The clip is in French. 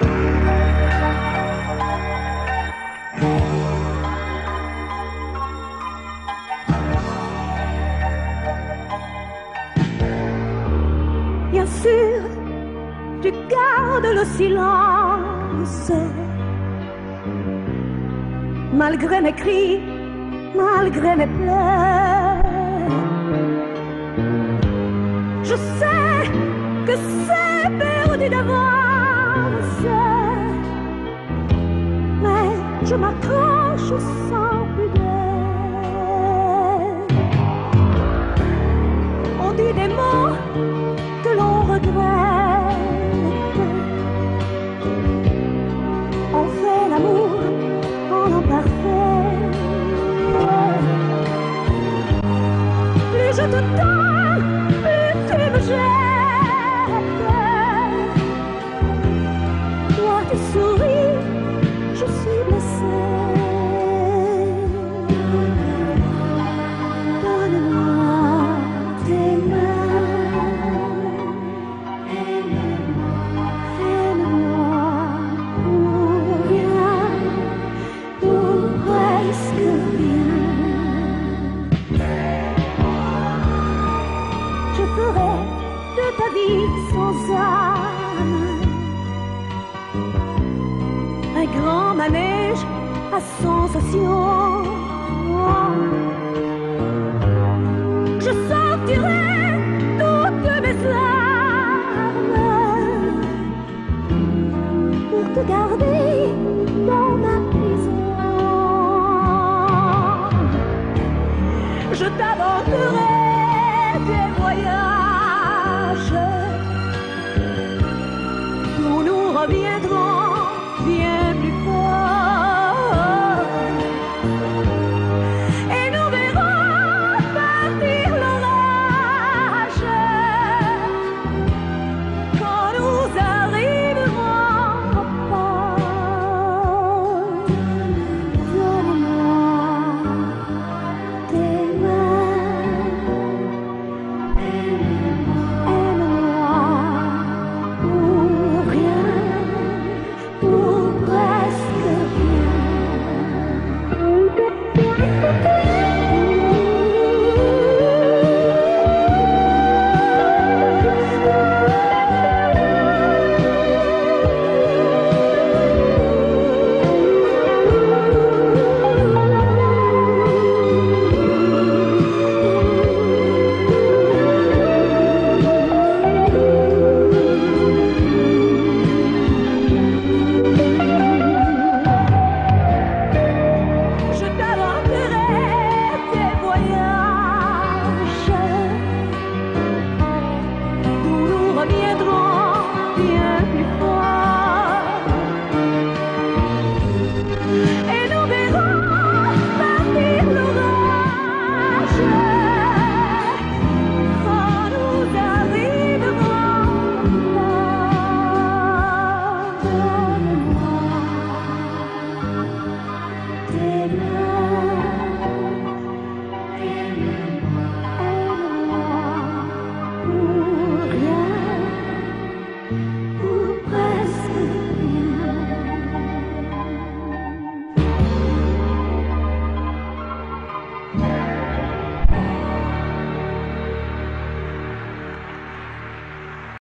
Bien sûr, tu gardes le silence. Malgré mes cris, malgré mes pleurs. Je sais que c'est perdu d'avance. Mais je m'accroche sans pudeur. On dit des mots que l'on regrette. On fait l'amour en imparfait. Plus je te tends, plus tu me jettes. Sans âme un grand manège à sensations. Je sortirai toutes mes larmes pour te garder dans ma prison. Je t'inventerai